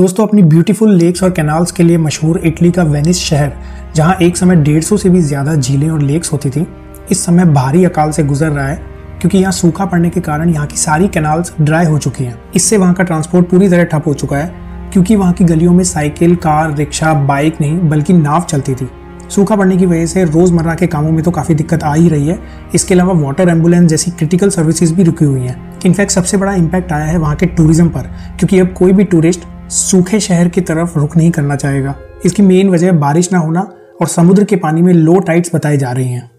दोस्तों, अपनी beautiful lakes और कैनाल्स के लिए मशहूर इटली का वेनिस शहर, जहाँ एक समय 150 से भी ज़्यादा झीलें और लेक्स होती थी, इस समय भारी अकाल से गुजर रहा है, क्योंकि यहाँ सूखा पड़ने के कारण यहाँ की सारी कैनाल्स ड्राई हो चुकी हैं। इससे वहाँ का ट्रांसपोर्ट पूरी तरह ठप हो चुका है, क्योंकि वहाँ की गलियों में साइकिल कार रिक्शा बाइक नहीं, बल्कि नाव चलती थी। सूखा पड़ने की वजह से रोज़मर्रा के कामों में तो काफ़ी दिक्कत आ ही रही है। इसके अलावा वाटर एंबुलेंस जैसी क्रिटिकल सर्विसेज़ भी रुकी हुई हैं। इनफैक्ट सबसे बड़ा इम्पैक्ट आया है वहाँ के टूरिज़्म पर, क्योंकि अब कोई भी टूरिस्ट सूखे शहर की तरफ़ रुख नहीं करना चाहेगा। इसकी मेन वजह बारिश ना होना और समुद्र के पानी में लो टाइड्स बताई जा रही हैं।